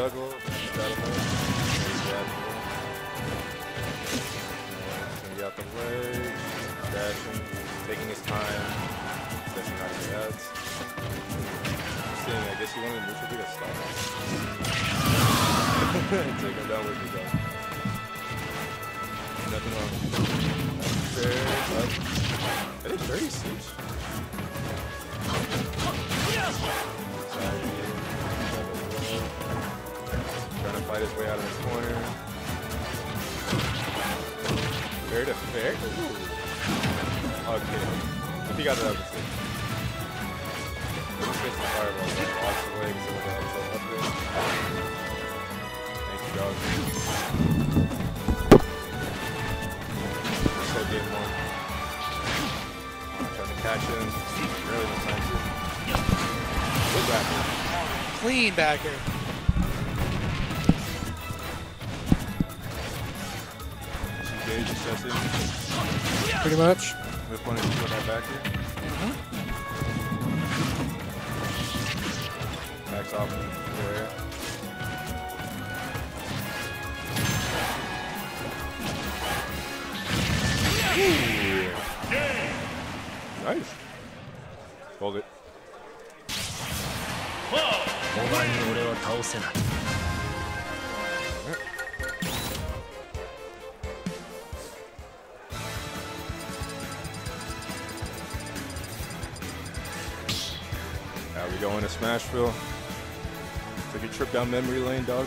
juggle. Got him get out the way. Dashing. Taking his time. Especially not in the ads. Seeing, I guess he wanted neutral to stop. Take him down with though. Nothing wrong. Fair. Up. I think 30 siege. Fight his way out of this corner. Fair to fair. Okay. If he got it up, it's. Let's get. Like, walks away because upside up there. Thank you, dog. Getting one. Trying to catch him. Really. Good back air. Clean back air. Engage assessing. Pretty much. With one of you that back air. Mm-hmm. Backs off there. Nice. Hold it. お Smashville. Take a trip down memory lane, dog.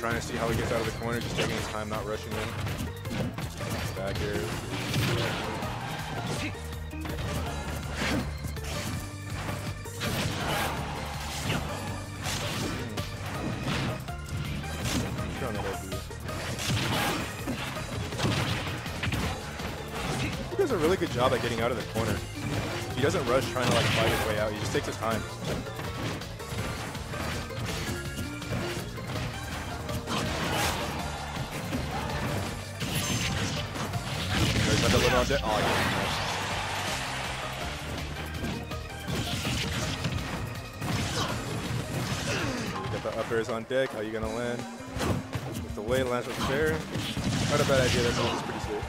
Trying to see how he gets out of the corner, just taking his time, not rushing in. Back. He does a really good job at getting out of the corner. He doesn't rush trying to like fight his way out. He just takes his time. Little on deck. Oh, yeah. The uppers on deck. How you gonna land? With the way lands with fair. Not a bad idea. That move is pretty sweet.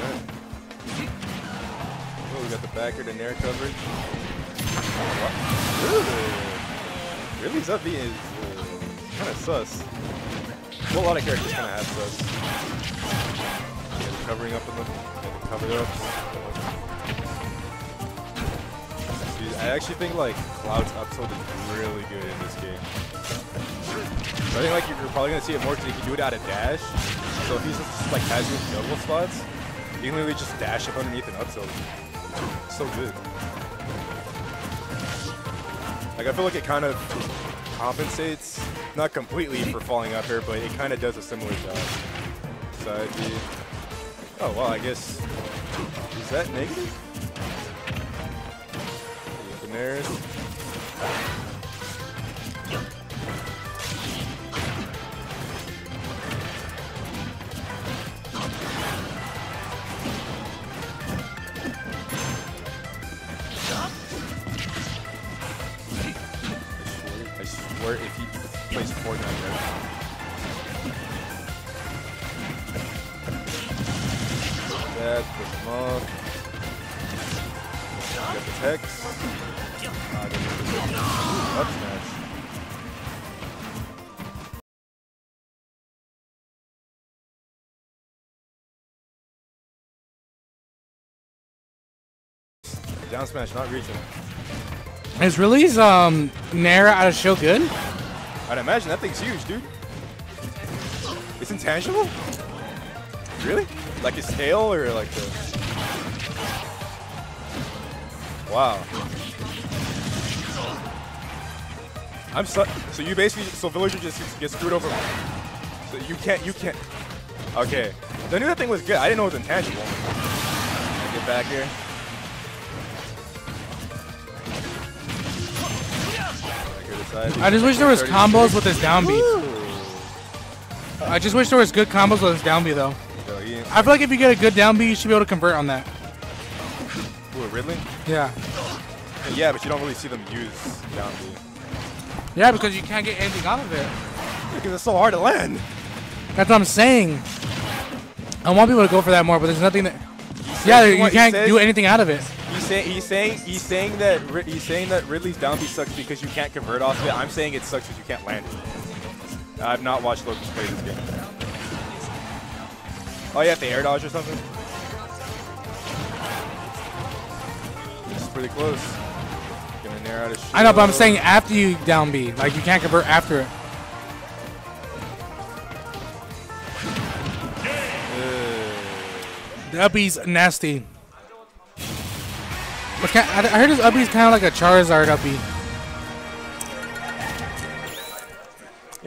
Alright. Oh, we got the back air to nair coverage. What? Really? Really? Up is uh, kind of sus. A lot of characters kind of have sus. Yeah, covering up in the. Dude, I actually think like Cloud's up tilt is really good in this game. I think like you're probably gonna see it more because he can do it out of dash. So if he's just like has you in juggle spots, you can literally just dash up underneath and up tilt. So good. Like I feel like it kind of compensates, not completely for falling up here, but it kind of does a similar job. Side B. Oh well, I guess is that negative? Daenerys. I Get the text. Up smash. Down smash, not reaching. Is Ridley's um Nair out of show good? I'd imagine that thing's huge, dude. It's intangible? Really? Like his tail or like the... Wow. I'm so, so you basically, so Villager just gets screwed over. You can't. You can't. Okay. I knew that thing was good. I didn't know it was intangible. Get back here. I just wish there was combos with his down B. I just wish there was good combos with his down B though. I feel like if you get a good down B, you should be able to convert on that. Yeah. Yeah, but you don't really see them use down B. Yeah, because you can't get anything out of it. Because it's so hard to land. That's what I'm saying. I want people to go for that more, but there's nothing that. Yeah, you can't says- do anything out of it. He's saying he's saying he's saying that he's saying that Ridley's down B sucks because you can't convert off of it. I'm saying it sucks because you can't land it. I've not watched Locust play this game. Oh, you have to air dodge or something? Pretty close. Gonna narrow out his I know, but I'm saying after you down B, like you can't convert after it. The up B's nasty. But ca- I I heard his up B's kind of like a Charizard up B.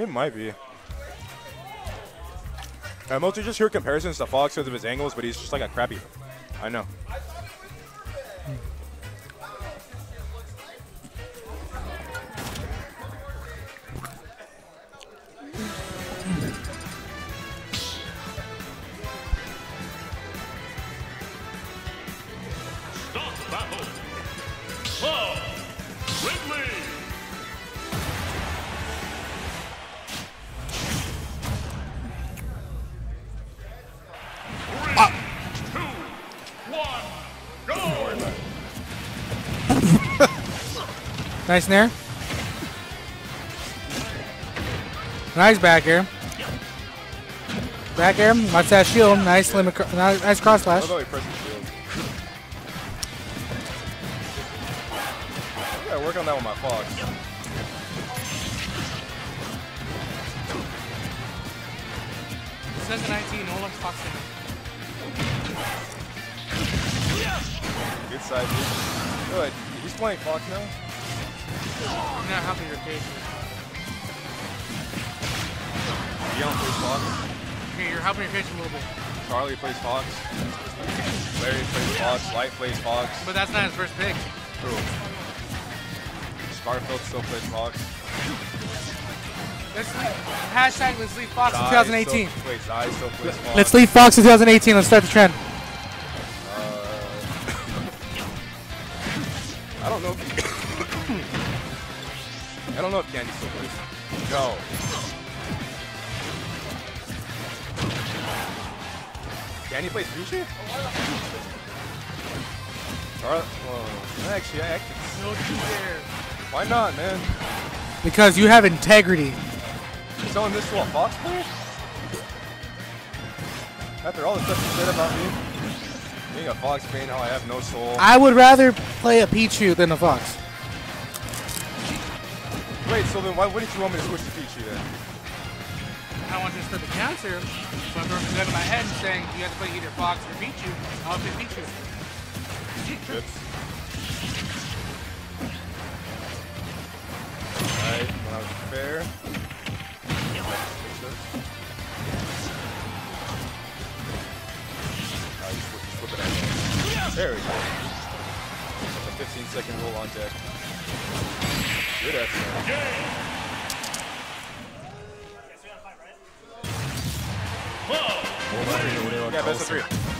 It might be. I mostly just hear comparisons to Fox because of his angles, but he's just like a crappy. I know. Battle. Paul Ridley. Three, ah. two, one, go! Nice nair. Nice back air. Back air. Watch that shield. Nice limit. cr- Nice nice cross slash. On that with my Fox. Says 19. No one's foxing. Good side dude. Good. He's playing Fox now? I'm not helping your case. Dion plays Fox. Okay, you're helping your case a little bit. Charlie plays Fox. Larry plays Fox. Light plays Fox. But that's not his first pick. True. Scarfield still plays Fox. Let's leave, hashtag let's leave Fox in Zai 2018. Still, wait, Zai still plays Fox. Let's leave Fox in 2018. Let's start the trend. Uh, I don't know if I don't know if Candy still plays. No. Candy plays Pichu? Charlie, well, actually, I actually, No there. Why not, man? Because you have integrity. You're selling this to a Fox player? After all the stuff you said about me, being a Fox fan, how I have no soul. I would rather play a Pichu than a Fox. Wait, so then why wouldn't you want me to switch to Pichu then? I want you to split the counter, so I'm throwing a gun in my head and saying you have to play either Fox or Pichu. I'll play Pichu. Chips. Alright, fair. Alright, just flip it out. There we go. A 15 second roll on deck. Good effort. Yeah, best of three.